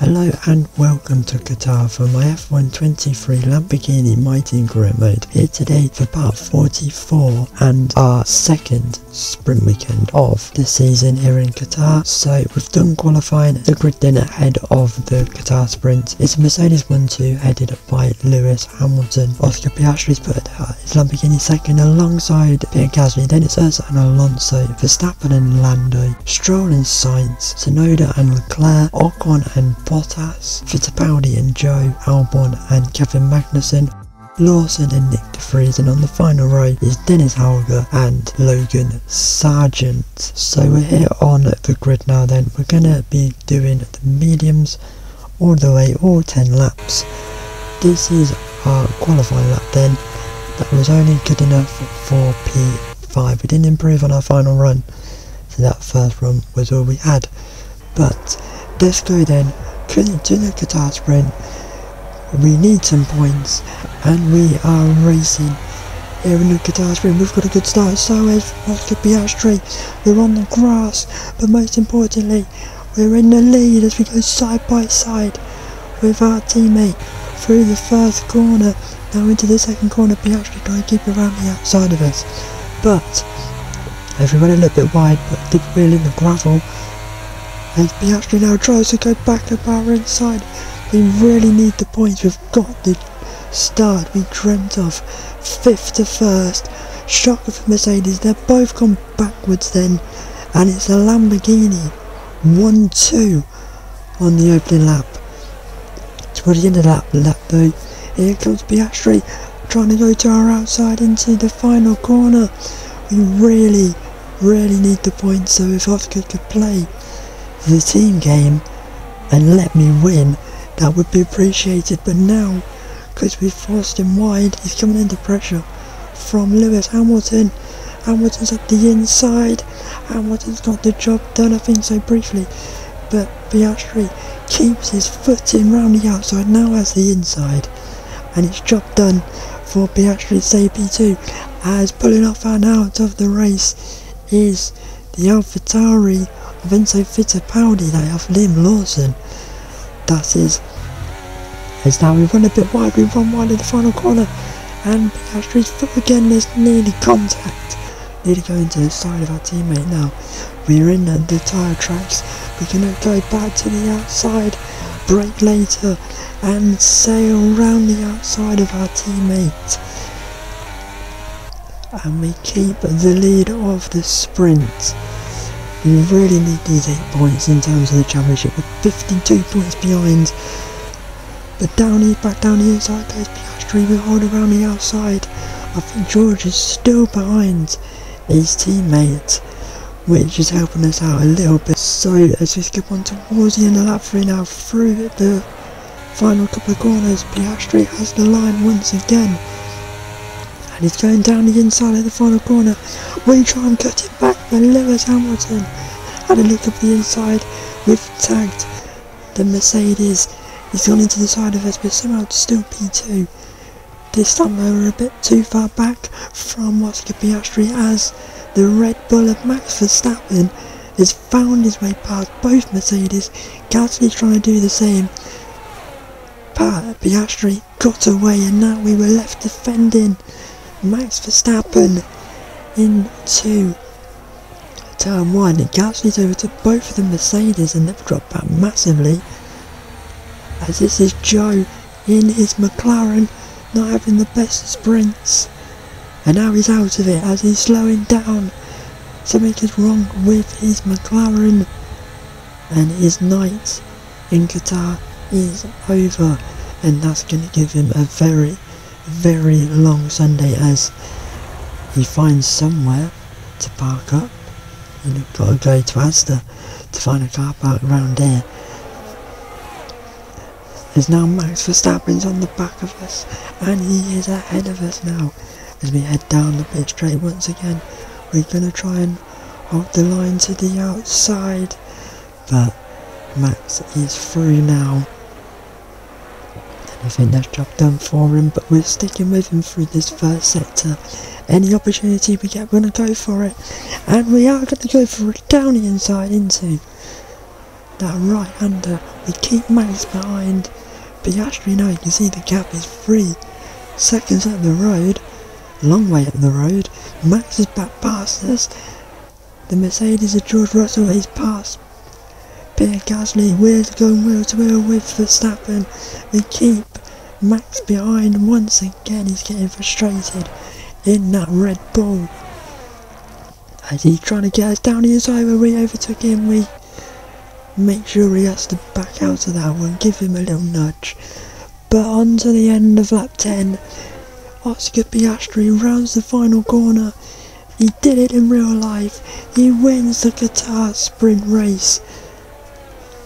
Hello and welcome to Qatar for my F123 Lamborghini My Team Career Mode. Here today for part 44 and our second sprint weekend of the season here in Qatar. So we've done qualifying the grid then ahead of the Qatar sprint. It's Mercedes 1-2 headed by Lewis Hamilton. Oscar Piastri's put his Lamborghini second alongside Pierre Gasly. Then it's us and Alonso, Verstappen and Lando, Stroll and Sainz, Tsunoda and Leclerc, Ocon and Bottas, Fittipaldi and Zhou, Albon and Kevin Magnussen, Lawson and Nyck De and on the final row is Dennis Hauger and Logan Sargent. So we're here on the grid now then. We're going to be doing the mediums all the way, all 10 laps. This is our qualifying lap then. That was only good enough for P5. We didn't improve on our final run. So that first run was all we had. But let's go then couldn't do the Qatar sprint. We need some points and we are racing here in the Qatar sprint. We've got a good start. So is Oscar Piastri. We're on the grass, but most importantly, we're in the lead as we go side by side with our teammate through the first corner. Now into the second corner, Piastri trying to keep around the outside of us. But went a little bit wide, but did wheel in the gravel, as Piastri now tries to go back up our inside. We really need the points. We've got the start we dreamt of. Fifth to first. Shocker for Mercedes. They've both gone backwards then. And it's a Lamborghini. 1-2 on the opening lap. Towards the end of that lap though, here comes Piastri trying to go to our outside into the final corner. We really, really need the points so if Oscar could play the team game and let me win, that would be appreciated. But now, because we've forced him wide, he's coming under pressure from Lewis Hamilton. Hamilton's up the inside. Hamilton's got the job done, I think so briefly. But Piastri keeps his foot in round the outside, now has the inside. And it's job done for Piastri's AP2 as pulling off and out of the race is the AlphaTauri of Enzo Fittipaldi, they have Liam Lawson. That is, as now we run a bit wide, we run wide in the final corner, and Piastri's foot again, there's nearly contact. Nearly going to the side of our teammate now. We're in the tyre tracks, we're going to go back to the outside, brake later, and sail round the outside of our teammate. And we keep the lead of the sprint. We really need these 8 points in terms of the championship. We're 52 points behind. But down here, back down the inside goes Piastri. We hold around the outside. I think George is still behind his teammate, which is helping us out a little bit. So as we skip on towards the end of lap 3 now, through the final couple of corners, Piastri has the line once again. And he's going down the inside of the final corner. We try and cut it back, but Lewis Hamilton had a look up the inside. We've tagged the Mercedes. He's gone into the side of us, but somehow it's still P2. This time we were a bit too far back from Oscar Piastri as the Red Bull of Max Verstappen has found his way past both Mercedes. Gasly's trying to do the same. Piastri got away and now we were left defending. Max Verstappen into turn one. It Gasly's over to both of the Mercedes and they've dropped back massively. As this is Zhou in his McLaren, not having the best sprints. And now he's out of it as he's slowing down. Something is wrong with his McLaren. And his night in Qatar is over. And that's going to give him a very very long Sunday as he finds somewhere to park up. You've got to go to Asda to find a car park around there. There's now Max Verstappen's on the back of us and he is ahead of us now as we head down the pit straight once again. We're going to try and hold the line to the outside but Max is through now I think that's job done for him, but we're sticking with him through this first sector. Any opportunity we get, we're going to go for it. And we are going to go for it down the inside into that right-hander We keep Max behind. but Piastri now, you can see the gap is three seconds up the road. Long way up the road. Max is back past us. The Mercedes of George Russell is past Pierre Gasly. We're going wheel to wheel with Verstappen. We keep Max behind once again. He's getting frustrated in that Red Bull. As he's trying to get us down the inside we overtook him, we make sure he has to back out of that one, give him a little nudge. But on to the end of lap 10, Oscar Piastri rounds the final corner. He did it in real life. He wins the Qatar sprint race.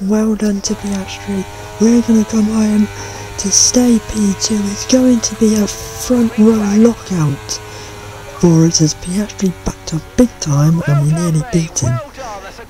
Well done to Piastri. We're going to come home to stay P2. It's going to be a front row lockout for us as Piastri backed up big time and we nearly beat him.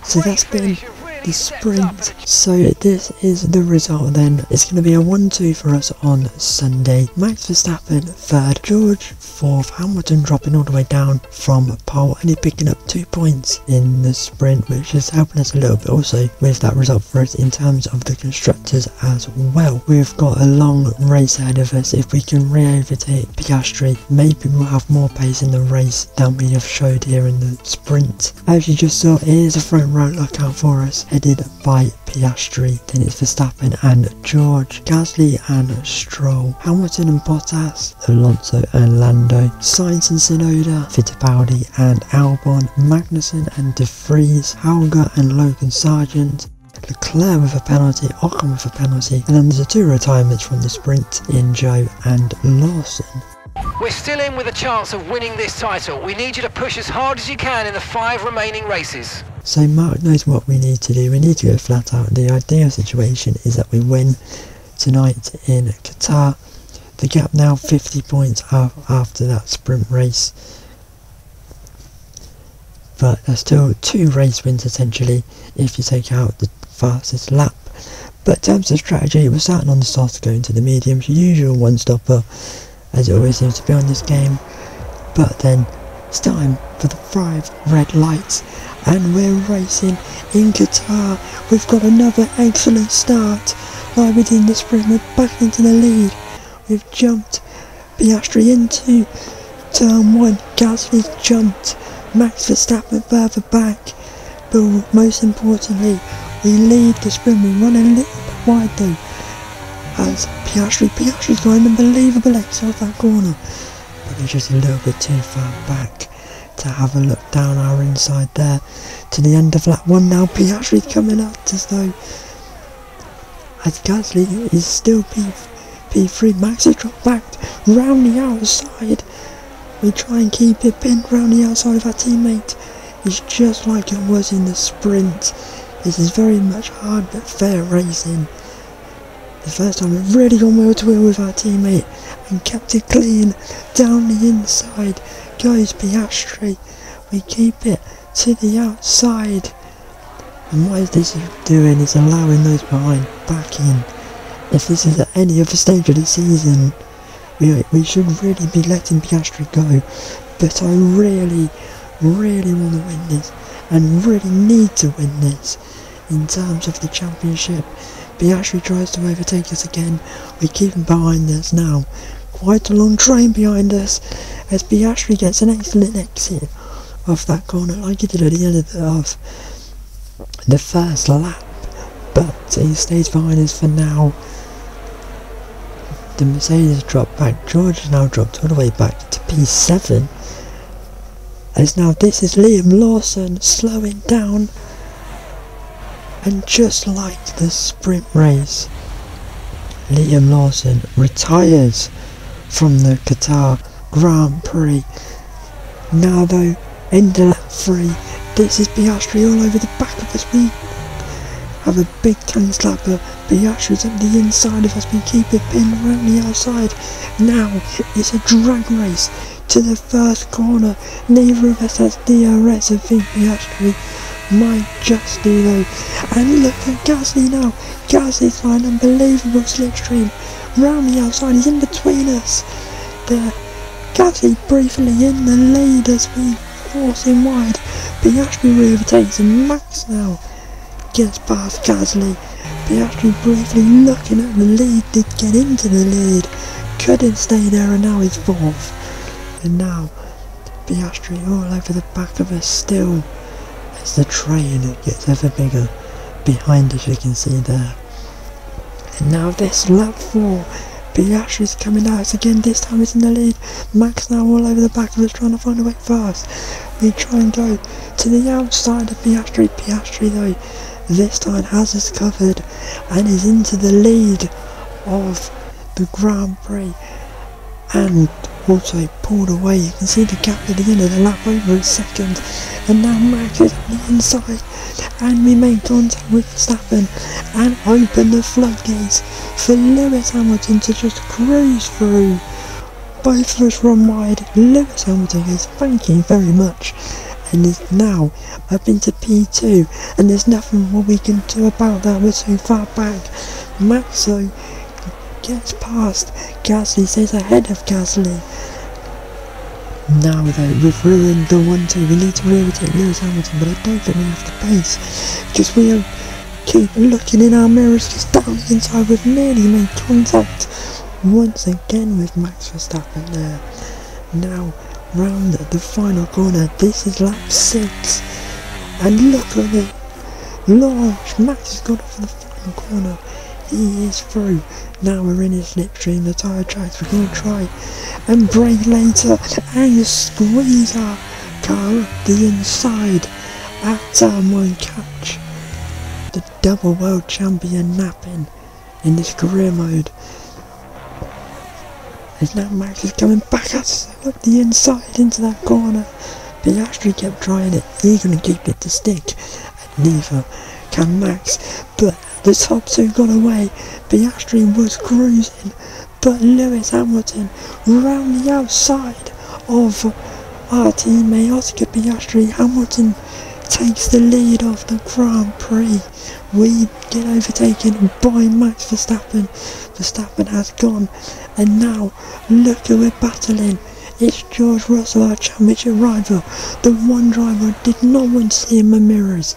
So that's been the sprint. So this is the result then. It's going to be a 1-2 for us on Sunday. Max Verstappen third, George fourth, Hamilton dropping all the way down from pole, and only picking up two points in the sprint, which is helping us a little bit also with that result for us in terms of the constructors as well. We've got a long race ahead of us. If we can re-overtake Piastri, maybe we'll have more pace in the race than we have showed here in the sprint. As you just saw, here's a front row lookout for us headed by Piastri, then it's Verstappen and George, Gasly and Stroll, Hamilton and Bottas, Alonso and Lando, Sainz and Tsunoda, Fittipaldi and Albon, Magnussen and De Vries, Hauger and Logan Sargent, Leclerc with a penalty, Ocon with a penalty, and then there's the two retirements from the sprint in Zhou and Lawson. We're still in with a chance of winning this title. We need you to push as hard as you can in the five remaining races. So Mark knows what we need to do. We need to go flat out. The ideal situation is that we win tonight in Qatar. The gap now 50 points after that sprint race. But there's still two race wins essentially if you take out the fastest lap. But in terms of strategy, we're starting on the soft going to the mediums, usual one stopper as it always seems to be on this game. But then it's time for the five red lights and we're racing in Qatar. We've got another excellent start. Right within the sprint, we're back into the lead. We've jumped Piastri into turn one. Gasly jumped Max Verstappen further back. But most importantly, we lead the sprint. We run a little bit wide though. As Piastri, Piastri's got an unbelievable off that corner. But we're just a little bit too far back to have a look down our inside there to the end of lap one now. Piastri's coming up as though as Gasly is still P P3. Max has dropped back round the outside. We try and keep it pinned round the outside of our teammate. It's just like it was in the sprint. This is very much hard but fair racing. The first time we've really gone wheel to wheel with our teammate and kept it clean down the inside goes Piastri. We keep it to the outside. And what this is doing is allowing those behind back in. If this is at any other stage of the season, we, we should really be letting Piastri go. But I really, really want to win this and really need to win this in terms of the championship. Piastri tries to overtake us again. We keep him behind us now. Quite a long train behind us. As Piastri gets an excellent exit off that corner like he did at the end of the, of the first lap. But he stays behind us for now. The Mercedes dropped back. George has now dropped all the way back to P7 as now this is Liam Lawson slowing down and just like the sprint race Liam Lawson retires from the Qatar Grand Prix. Now though, end of lap 3, this is Piastri all over the back of us. We have a big tongue slapper. Piastri's at the inside of us. We keep it pinned around the outside. Now it's a drag race to the first corner. Neither of us has DRS. I think Piastri might just do though. And look at Gasly now. Gasly's an unbelievable slipstream round the outside, he's in between us. There, Gasly briefly in the lead as we force him wide. Piastri overtakes him. Max now gets past Gasly. Piastri briefly looking at the lead, did get into the lead, couldn't stay there and now he's fourth. And now Piastri all over the back of us still as the train gets ever bigger behind us you can see there. And now this lap 4, Piastri's coming out again, this time he's in the lead. Max now all over the back of us trying to find a way fast. We try and go to the outside of Piastri. Piastri though this time has us covered and is into the lead of the Grand Prix and also pulled away. You can see the gap at the end of the lap over a second and now Max is on the inside and we make contact with Verstappen and open the floodgates for Lewis Hamilton to just cruise through. Both of us run wide. Lewis Hamilton goes thank you very much and is now up into P2 and there's nothing more we can do about that, we're too far back. Maxo gets past Gasly, stays ahead of Gasly. Now though, we've ruined the 1-2, we need to overtake Lewis Hamilton, but I don't think we have the pace, because we are keep looking in our mirrors just down the inside, we've nearly made contact once again with Max Verstappen there. Now, round the final corner, this is lap 6, and look at it, Launch, Max has gone off the final corner, he is through, now we're in his slipstream, the tyre tracks, we're to try and brake later and squeeze our car up the inside at um, turn one catch. The double world champion napping in this career mode. As now Max is coming back at up the inside into that corner. Piastri kept trying it, he's going to keep it to stick, and neither can Max. But the top two got away. Piastri was cruising, but Lewis Hamilton round the outside of our teammate Oscar Piastri. Hamilton takes the lead of the Grand Prix. We get overtaken by Max Verstappen. Verstappen has gone, and now look who we're battling. It's George Russell, our championship rival, the one driver did not want to see in my mirrors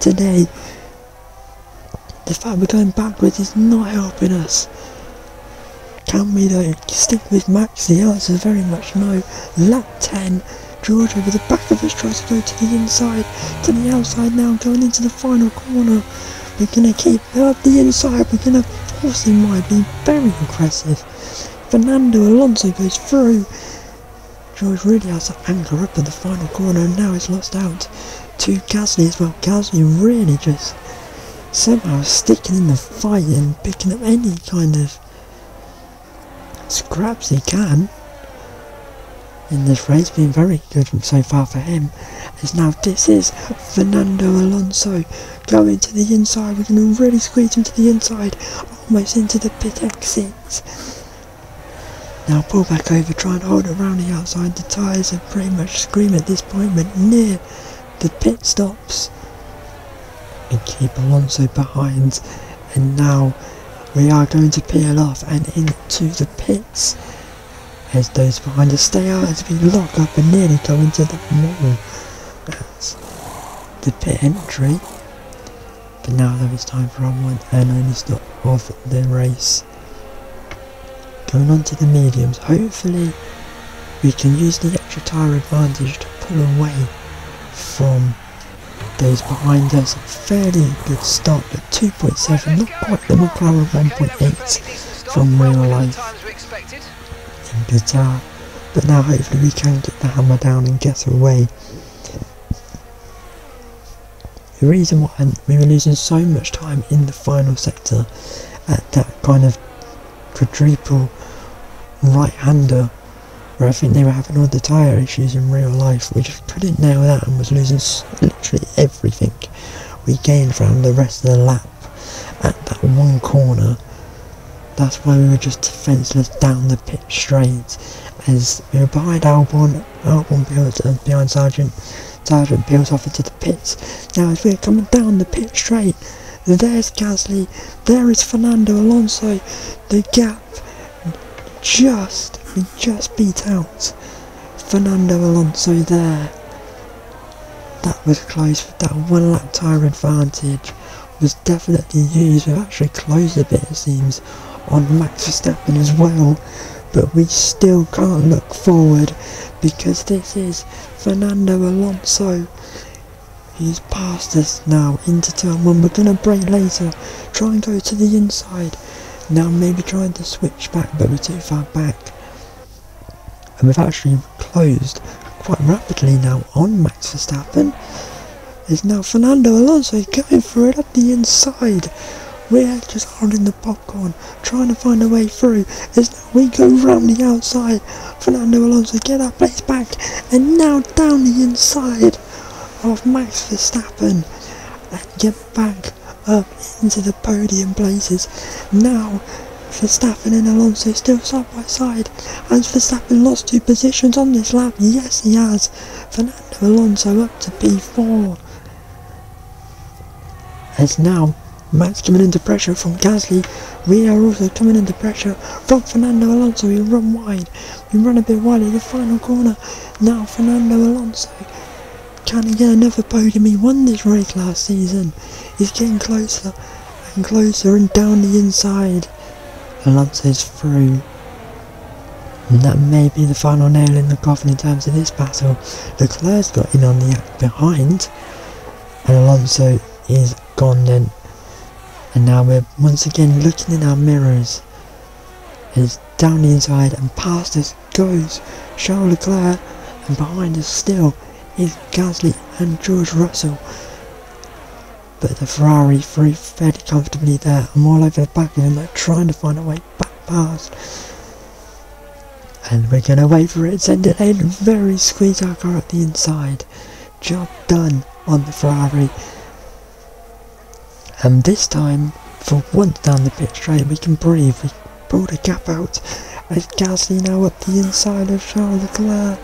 today. The fact we're going backwards is not helping us. Can we though stick with Max? The answer is very much no. Lap 10, George over the back of us tries to go to the inside, to the outside now, going into the final corner. We're going to keep up the inside, we're going to force him wide, be very aggressive. Fernando Alonso goes through. George really has to anchor up in the final corner and now he's lost out to Gasly as well. Gasly really just somehow sticking in the fight and picking up any kind of scraps he can in this race, been very good so far for him. As now this is Fernando Alonso going to the inside. We're going to really squeeze him to the inside, almost into the pit exit. Now pull back over, try and hold around the outside. The tyres are pretty much screaming at this point, but near the pit stops. And keep Alonso behind. And now we are going to peel off and into the pits as those behind us stay out as we lock up and nearly go into the mall. That's the pit entry. But now that it's time for our one and only stop of the race. Going on to the mediums, hopefully we can use the extra tyre advantage to pull away from those behind us. A Fairly good start at 2.7, not quite the McLaren 1.8 from real life in Qatar. But now hopefully we can get the hammer down and get away. The reason why we were losing so much time in the final sector at that kind of quadruple right-hander where I think they were having all the tyre issues in real life. We just couldn't nail that and was losing literally everything we gained from the rest of the lap at that one corner. That's why we were just defenceless down the pit straight as we were behind Albon, Albon peels uh, behind Sargent, Sargent peels off into the pits. Now as we're coming down the pit straight, there's Gasly, there is Fernando Alonso, the gap just we just beat out Fernando Alonso there. That was close that one lap tyre advantage. was definitely used. We've actually closed a bit, it seems, on Max Verstappen as well. But we still can't look forward because this is Fernando Alonso. He's passed us now into turn one. We're going to brake later, try and go to the inside. Now maybe trying to switch back, but we're too far back. And we've actually closed quite rapidly now on Max Verstappen. Is now Fernando Alonso going for it up the inside. We're just holding the popcorn, trying to find a way through. As now we go round the outside. Fernando Alonso get that place back, and now down the inside of Max Verstappen, and get back up into the podium places. Now Verstappen and Alonso still side by side. Has Verstappen lost two positions on this lap? Yes, he has. Fernando Alonso up to P4. As now Max coming under pressure from Gasly. We are also coming under pressure from Fernando Alonso. We run wide. We run a bit wide in the final corner. Now Fernando Alonso. Can he get another podium? He won this race last season. He's getting closer and closer and down the inside. Alonso's through. And that may be the final nail in the coffin in terms of this battle. Leclerc's got in on the act behind. And Alonso is gone then. And now we're once again looking in our mirrors. As down the inside and past us goes Charles Leclerc. And behind us still is Gasly and George Russell. But the Ferrari through fairly comfortably there. I'm all over the back of him, like trying to find a way back past. And we're gonna wait for it, send it in, very squeeze our car at the inside. Job done on the Ferrari. And this time, for once down the pit straight, we can breathe. We pulled a gap out as Gasly now up the inside of Charles Leclerc.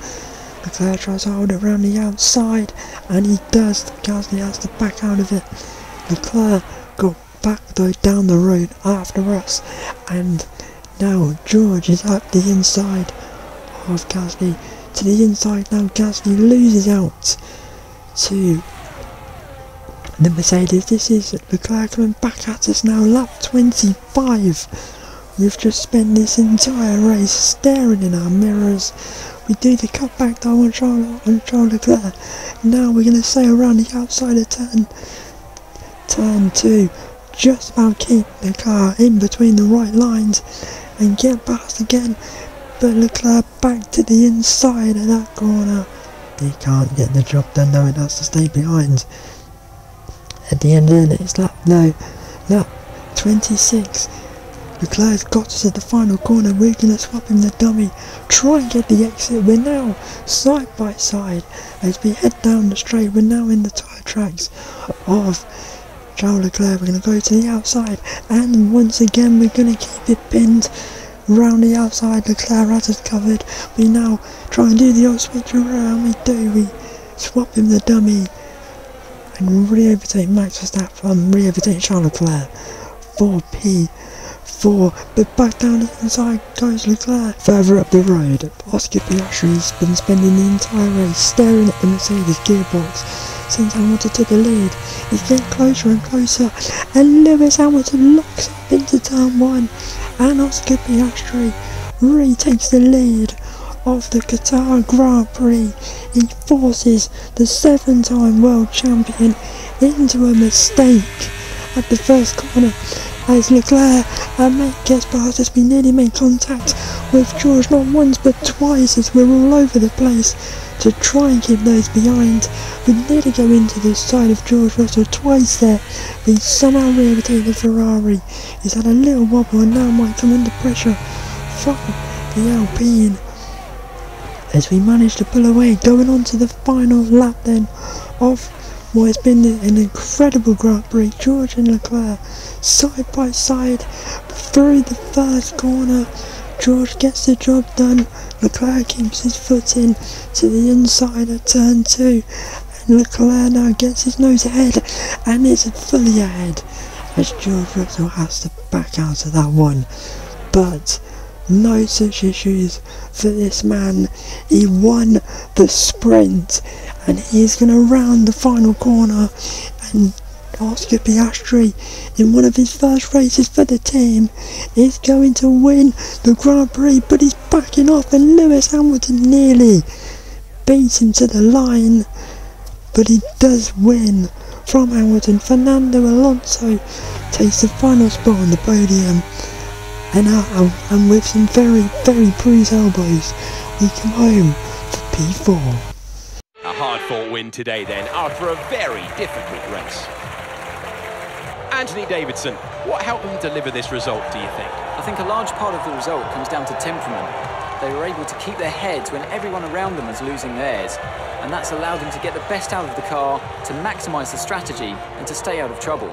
Leclerc tries to hold it around the outside, and he does. Gasly has to back out of it. Leclerc got back though down the road after us, and now George is up the inside of Gasly. To the inside now, Gasly loses out to the Mercedes. This is Leclerc coming back at us now, lap 25. We've just spent this entire race staring in our mirrors. We do the cutback though on Charles, on Charles Leclerc. Now we're going to sail around the outside of turn, turn two. Just about keep the car in between the right lines and get past again. But Leclerc uh, back to the inside of that corner. He can't get the job done though, it has to stay behind. At the end of the next lap, no, lap 26. Leclerc's got us at the final corner. We're to swap him the dummy. Try and get the exit. We're now side by side as we head down the straight. We're now in the tyre tracks of Charles Leclerc. We're to go to the outside. And once again, we're going to keep it pinned round the outside. Leclerc has us covered. We now try and do the old switch around. We do. We swap him the dummy. And re-overtake Max Verstappen. Re-overtake Charles Leclerc. 4P four, but back down inside goes Leclerc. Further up the road, Oscar Piastri's been spending the entire race staring at the Mercedes gearbox since Hamilton took the lead. He's getting closer and closer, and Lewis Hamilton locks up into turn one, and Oscar Piastri retakes the lead of the Qatar Grand Prix. He forces the seven-time world champion into a mistake at the first corner as Leclerc and past us. We nearly made contact with George not once but twice as we're all over the place to try and keep those behind. We nearly go into the side of George Russell twice there. We somehow re-overtake the Ferrari. He's had a little wobble and now might come under pressure from the Alpine. As we manage to pull away, going on to the final lap then of what has been an incredible Grand Prix. George and Leclerc side by side through the first corner. George gets the job done. Leclerc keeps his foot in to the inside of turn two. And Leclerc now gets his nose ahead and is fully ahead as George Russell has to back out of that one. But no such issues for this man. He won the sprint and he's going to round the final corner and Oscar Piastri, in one of his first races for the team, is going to win the Grand Prix, but he's backing off and Lewis Hamilton nearly beats him to the line, but he does win from Hamilton. Fernando Alonso takes the final spot on the podium, and, uh, and with some very, very bruised elbows, we come home for P4. A hard-fought win today then, after a very difficult race. Anthony Davidson, what helped them deliver this result, do you think? I think a large part of the result comes down to temperament. They were able to keep their heads when everyone around them was losing theirs, and that's allowed them to get the best out of the car, to maximise the strategy, and to stay out of trouble.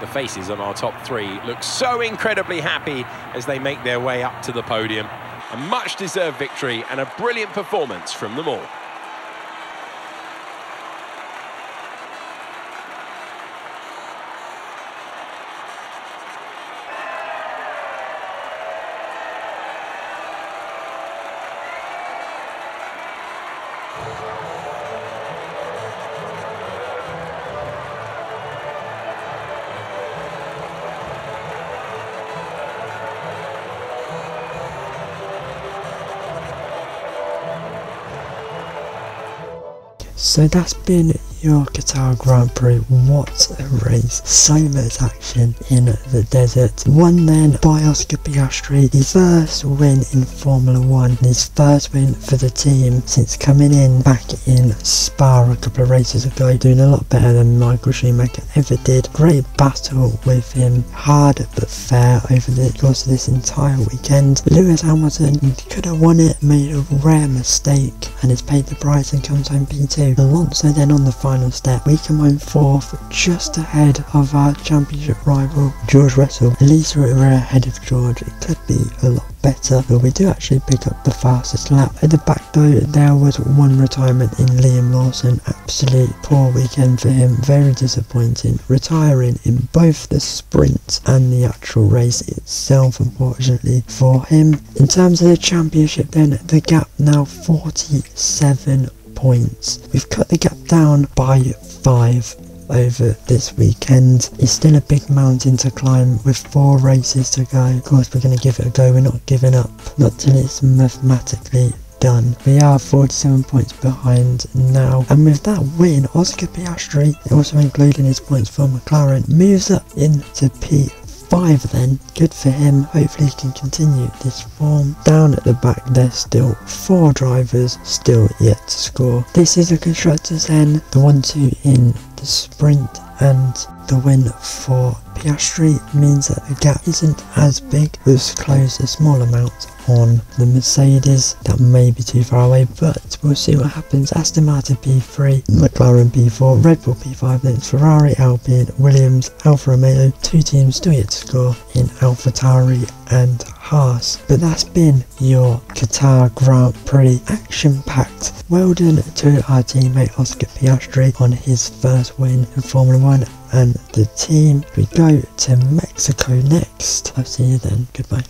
The faces on our top three look so incredibly happy as they make their way up to the podium. A much-deserved victory and a brilliant performance from them all. So that's been your Qatar Grand Prix. What a race. So much action in the desert. Won then by Oscar Piastri. His first win in Formula 1. His first win for the team since coming in back in Spa a couple of races ago. Doing a lot better than Michael Schumacher ever did. Great battle with him. Hard but fair over the course of this entire weekend. Lewis Hamilton could have won it. Made a rare mistake and has paid the price and comes home P2. Alonso then on the final step, we home fourth, just ahead of our championship rival George Russell. At least we're ahead of George, it could be a lot better, but we do actually pick up the fastest lap. At the back though, there was one retirement in Liam Lawson, absolute poor weekend for him, very disappointing, retiring in both the sprint and the actual race itself unfortunately for him. In terms of the championship then, the gap now 47 points. We've cut the gap down by 5 over this weekend. It's still a big mountain to climb with four races to go. Of course we're going to give it a go, we're not giving up. Not till it's mathematically done. We are 47 points behind now. And with that win, Oscar Piastri, also including his points for McLaren, moves up into P five then. Good for him. Hopefully he can continue this form. Down at the back there's still four drivers still yet to score. This is a constructors then. The 1-2 in the sprint and the win for Piastri means that the gap isn't as big. Was closed a small amount on the Mercedes. That may be too far away, but we'll see what happens. Aston Martin P3, McLaren P4, Red Bull P5, then Ferrari, Alpine, Williams, Alfa Romeo. Two teams still yet to score in AlphaTauri and Haas. But that's been your Qatar Grand Prix action-packed. Well done to our teammate Oscar Piastri on his first win in Formula 1 and the team. We go to Mexico next. I'll see you then. Goodbye.